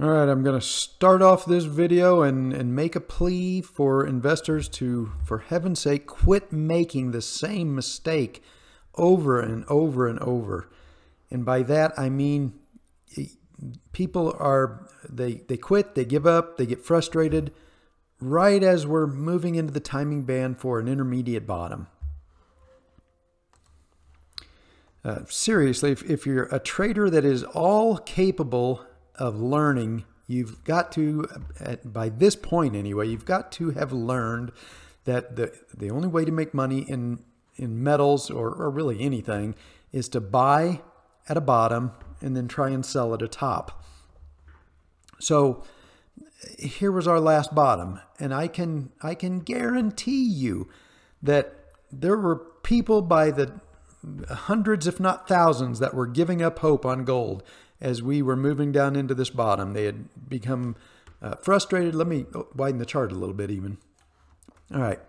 All right, I'm going to start off this video and, and make a plea for investors to, for heaven's sake, quit making the same mistake over and over and over. And by that, I mean people are, they, they quit, they give up, they get frustrated right as we're moving into the timing band for an intermediate bottom. Uh, seriously, if, if you're a trader that is all capable of learning, you've got to, at, by this point anyway, you've got to have learned that the, the only way to make money in, in metals or, or really anything is to buy at a bottom and then try and sell at a top. So here was our last bottom, and I can I can guarantee you that there were people by the hundreds, if not thousands, that were giving up hope on gold as we were moving down into this bottom. They had become uh, frustrated. Let me widen the chart a little bit even. All right.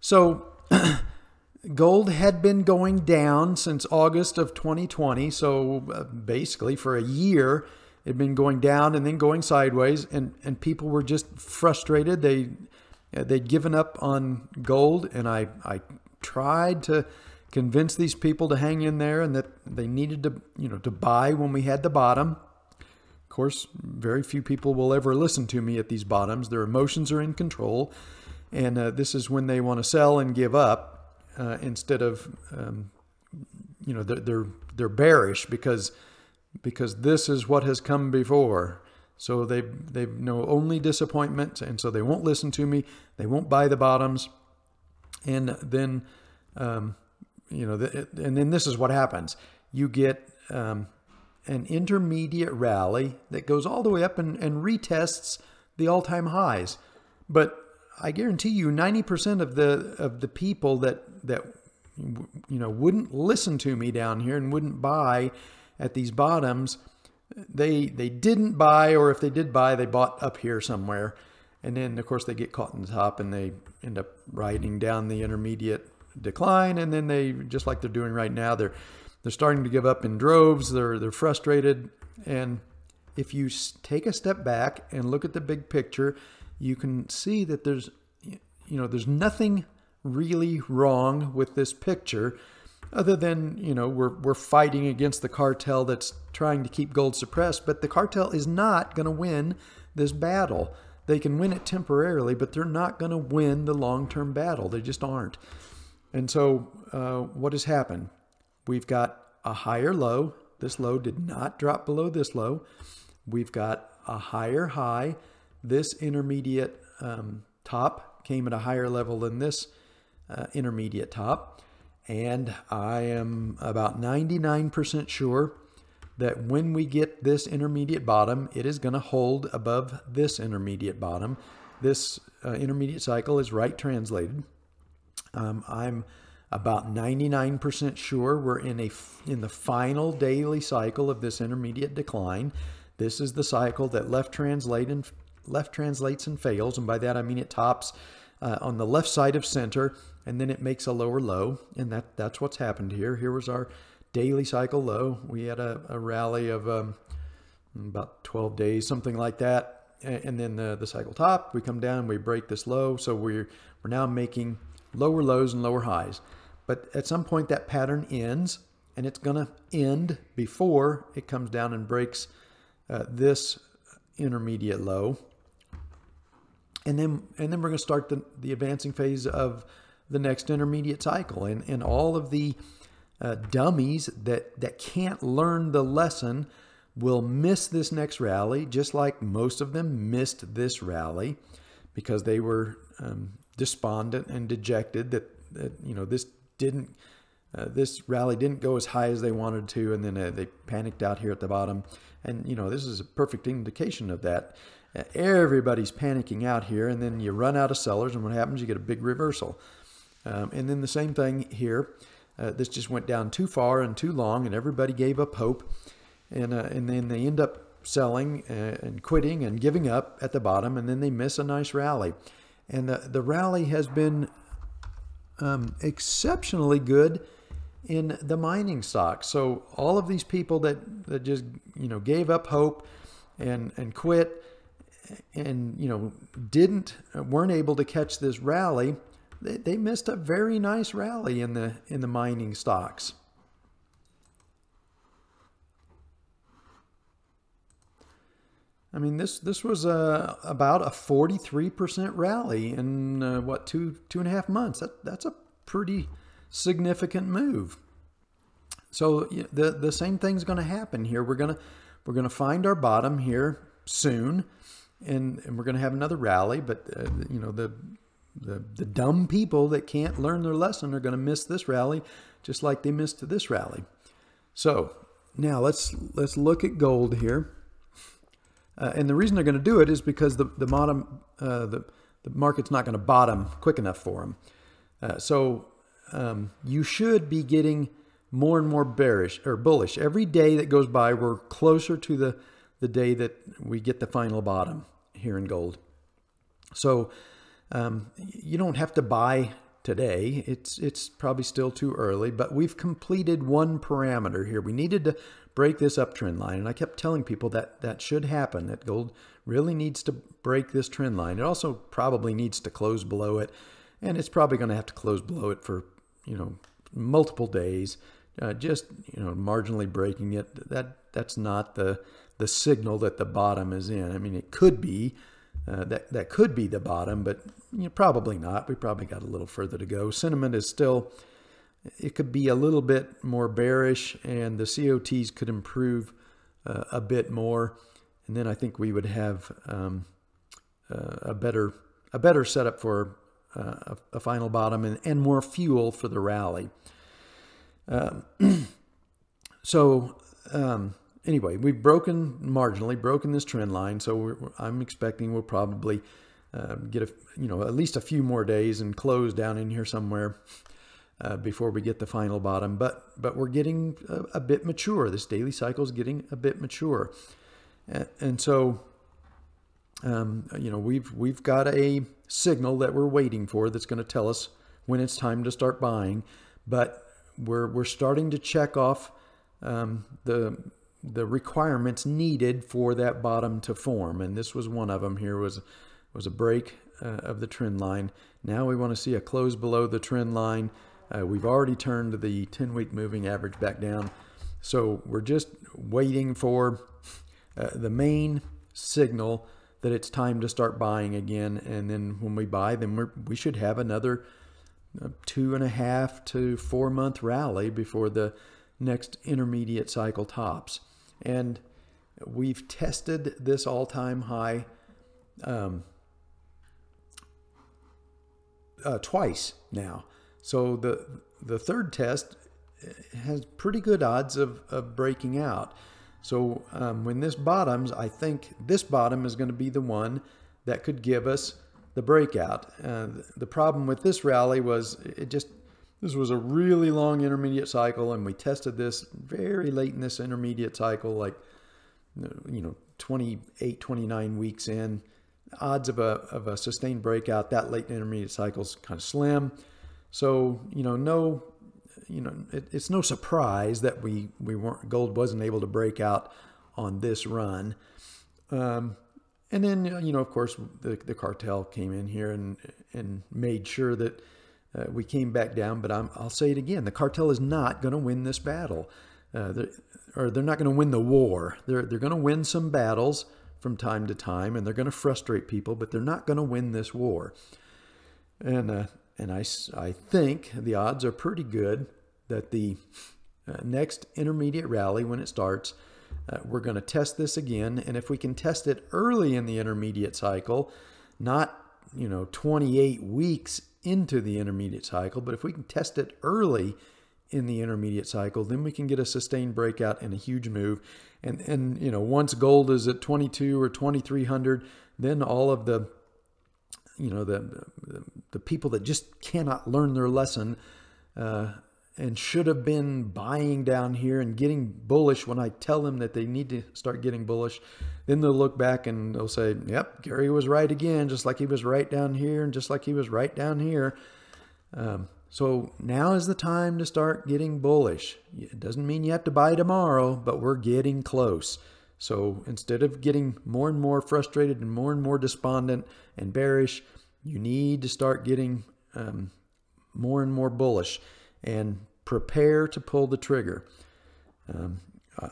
So gold had been going down since August of 2020. So uh, basically for a year, it had been going down and then going sideways and, and people were just frustrated. They, uh, they'd given up on gold and I, I tried to convince these people to hang in there and that they needed to, you know, to buy when we had the bottom. Of course, very few people will ever listen to me at these bottoms. Their emotions are in control, and uh, this is when they want to sell and give up uh, instead of, um, you know, they're, they're they're bearish because because this is what has come before. So they they know only disappointment, and so they won't listen to me. They won't buy the bottoms, and then. Um, you know, the, and then this is what happens. You get um, an intermediate rally that goes all the way up and, and retests the all-time highs. But I guarantee you 90% of the of the people that that you know wouldn't listen to me down here and wouldn't buy at these bottoms they they didn't buy or if they did buy they bought up here somewhere and then of course they get caught in the top and they end up riding down the intermediate decline, and then they just like they're doing right now, they're they're starting to give up in droves. They're they're frustrated, and if you take a step back and look at the big picture, you can see that there's you know there's nothing really wrong with this picture other than you know we're we're fighting against the cartel that's trying to keep gold suppressed but the cartel is not going to win this battle. They can win it temporarily but they're not going to win the long-term battle. They just aren't and so uh, what has happened? We've got a higher low. This low did not drop below this low. We've got a higher high. This intermediate um, top came at a higher level than this uh, intermediate top. And I am about 99% sure that when we get this intermediate bottom, it is going to hold above this intermediate bottom. This uh, intermediate cycle is right translated. Um, I'm about 99% sure we're in a in the final daily cycle of this intermediate decline. This is the cycle that left translate and left translates and fails, and by that I mean it tops uh, on the left side of center, and then it makes a lower low, and that that's what's happened here. Here was our daily cycle low. We had a, a rally of um, about 12 days, something like that, and, and then the, the cycle top. We come down, we break this low, so we're we're now making lower lows and lower highs. But at some point that pattern ends and it's going to end before it comes down and breaks uh, this intermediate low. And then, and then we're going to start the, the advancing phase of the next intermediate cycle. And, and all of the uh, dummies that, that can't learn the lesson will miss this next rally, just like most of them missed this rally because they were um, despondent and dejected that, that you know this didn't uh, this rally didn't go as high as they wanted to, and then uh, they panicked out here at the bottom. And you know this is a perfect indication of that. Uh, everybody's panicking out here, and then you run out of sellers, and what happens? You get a big reversal. Um, and then the same thing here. Uh, this just went down too far and too long, and everybody gave up hope. And uh, and then they end up selling and quitting and giving up at the bottom, and then they miss a nice rally. And the, the rally has been um, exceptionally good in the mining stocks. So all of these people that, that just, you know, gave up hope and and quit and you know didn't weren't able to catch this rally they, they missed a very nice rally in the in the mining stocks I mean, this this was a, about a 43% rally in uh, what two two and a half months. That that's a pretty significant move. So the the same thing's going to happen here. We're gonna we're gonna find our bottom here soon, and and we're gonna have another rally. But uh, you know the the the dumb people that can't learn their lesson are going to miss this rally, just like they missed this rally. So now let's let's look at gold here. Uh, and the reason they're going to do it is because the the bottom uh, the the market's not going to bottom quick enough for them. Uh, so um, you should be getting more and more bearish or bullish every day that goes by. We're closer to the the day that we get the final bottom here in gold. So um, you don't have to buy today. It's it's probably still too early, but we've completed one parameter here. We needed to break this uptrend line. And I kept telling people that that should happen, that gold really needs to break this trend line. It also probably needs to close below it. And it's probably going to have to close below it for, you know, multiple days. Uh, just, you know, marginally breaking it, that that's not the the signal that the bottom is in. I mean, it could be, uh, that, that could be the bottom, but you know, probably not. We probably got a little further to go. Sentiment is still it could be a little bit more bearish and the COTs could improve uh, a bit more. And then I think we would have um, uh, a better a better setup for uh, a, a, final bottom and, and more fuel for the rally. Um, so um, anyway, we've broken marginally broken this trend line. So I'm expecting we'll probably uh, get a you know at least a few more days and close down in here somewhere uh, before we get the final bottom. But but we're getting a, a, bit mature. This daily cycle is getting a bit mature, and, and so um, you know we've we've got a signal that we're waiting for that's going to tell us when it's time to start buying. But we're we're starting to check off um, the the requirements needed for that bottom to form, and this was one of them. Here was was a break uh, of the trend line. Now we want to see a close below the trend line uh, we've already turned the 10 week moving average back down. So we're just waiting for uh, the main signal that it's time to start buying again. And then when we buy, then we we should have another uh, two and a half to four month rally before the next intermediate cycle tops. And we've tested this all time high um, uh, twice now. So the the third test has pretty good odds of, of breaking out. So um, when this bottoms, I think this bottom is going to be the one that could give us the breakout. Uh, the problem with this rally was it just this was a really long intermediate cycle, and we tested this very late in this intermediate cycle, like you know 28, 29 weeks in. Odds of a of a sustained breakout that late in intermediate cycles kind of slim. So, you know, no, you know, it, it's no surprise that we, we weren't, gold wasn't able to break out on this run. Um, and then, you know, of course, the, the cartel came in here and, and made sure that uh, we came back down. But i will say it again, the cartel is not going to win this battle. Uh, or they're not going to win the war. They're, they're going to win some battles from time to time, and they're going to frustrate people, but they're not going to win this war. And uh, and I, I think the odds are pretty good that the uh, next intermediate rally, when it starts, uh, we're going to test this again. And if we can test it early in the intermediate cycle, not you know 28 weeks into the intermediate cycle, but if we can test it early in the intermediate cycle, then we can get a sustained breakout and a huge move. And and you know once gold is at 22 or 2300, then all of the you know the, the, people that just cannot learn their lesson uh, and should have been buying down here and getting bullish when I tell them that they need to start getting bullish. Then they'll look back and they'll say, "Yep, Gary was right again, just like he was right down here, and just like he was right down here." Um, so now is the time to start getting bullish. It doesn't mean you have to buy tomorrow, but we're getting close. So instead of getting more and more frustrated and more and more despondent and bearish, you need to start getting um, more and more bullish and prepare to pull the trigger. Um,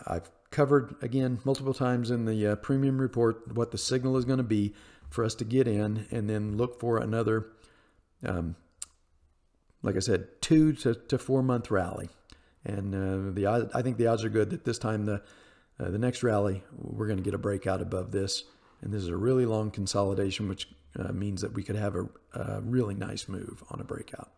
I've covered again multiple times in the uh, premium report what the signal is going to be for us to get in and then look for another, um, like I said, two to, to four month rally. And uh, the I think the odds are good that this time the uh, the next rally we're going to get a breakout above this, and this is a really long consolidation, which uh, means that we could have a, a really nice move on a breakout.